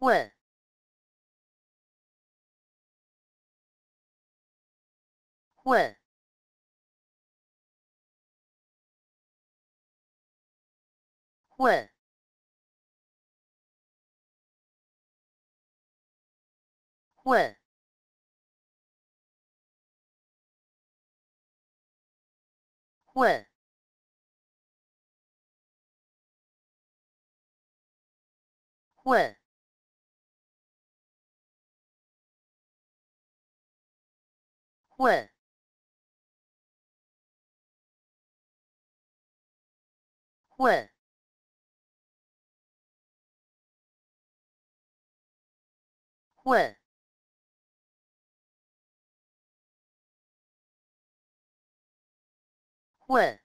问，问，问，问，问。问，问，问，问，问。